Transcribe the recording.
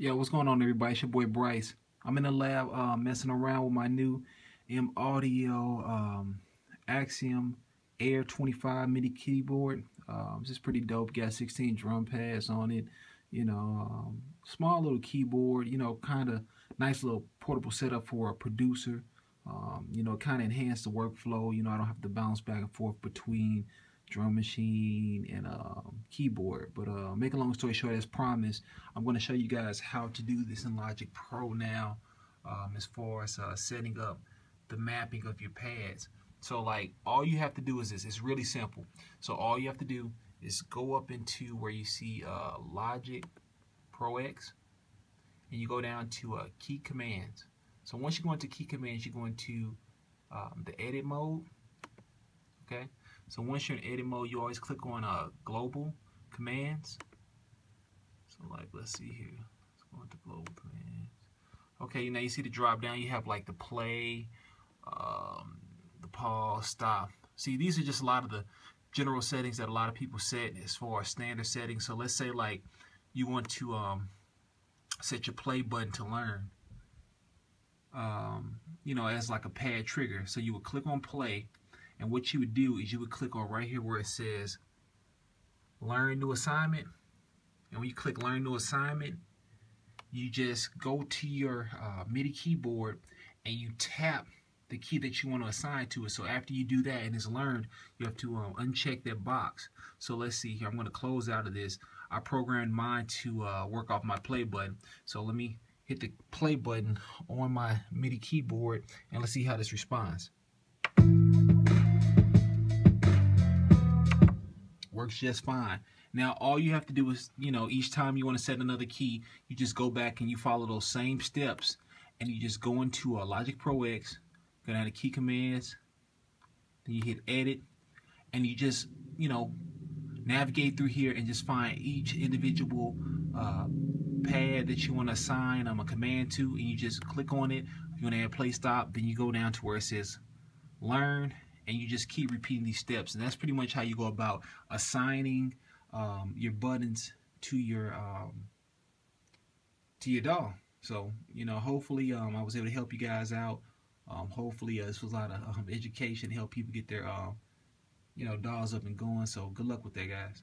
Yo, what's going on, everybody? It's your boy Bryce. I'm in the lab uh, messing around with my new M Audio um, Axiom Air 25 MIDI keyboard. Um, it's just pretty dope. Got 16 drum pads on it. You know, um, small little keyboard. You know, kind of nice little portable setup for a producer. Um, you know, kind of enhance the workflow. You know, I don't have to bounce back and forth between drum machine and a keyboard. But uh, make a long story short, as promised, I'm going to show you guys how to do this in Logic Pro now um, as far as uh, setting up the mapping of your pads. So like all you have to do is this. It's really simple. So all you have to do is go up into where you see uh, Logic Pro X and you go down to uh, key commands. So once you go into key commands, you go into um, the edit mode. Okay. So once you're in edit mode, you always click on uh, global commands. So like, let's see here. Let's go into global commands. Okay, now you see the drop down. You have like the play, um, the pause, stop. See, these are just a lot of the general settings that a lot of people set as far as standard settings. So let's say like you want to um, set your play button to learn. Um, you know, as like a pad trigger. So you would click on play and what you would do is you would click on right here where it says learn new assignment. And when you click learn new assignment, you just go to your uh, MIDI keyboard and you tap the key that you want to assign to it. So after you do that and it's learned, you have to um, uncheck that box. So let's see here. I'm going to close out of this. I programmed mine to uh, work off my play button. So let me hit the play button on my MIDI keyboard and let's see how this responds. Works just fine. Now, all you have to do is, you know, each time you want to set another key, you just go back and you follow those same steps and you just go into a Logic Pro X, go down to key commands, then you hit edit, and you just, you know, navigate through here and just find each individual uh, pad that you want to assign um, a command to, and you just click on it. If you want to add play stop, then you go down to where it says learn, and you just keep repeating these steps. And that's pretty much how you go about assigning um, your buttons to your um, to your DAW. so you know hopefully um, I was able to help you guys out. Um, hopefully uh, this was a lot of um, education help people get their uh, you know DAWs up and going. So good luck with that guys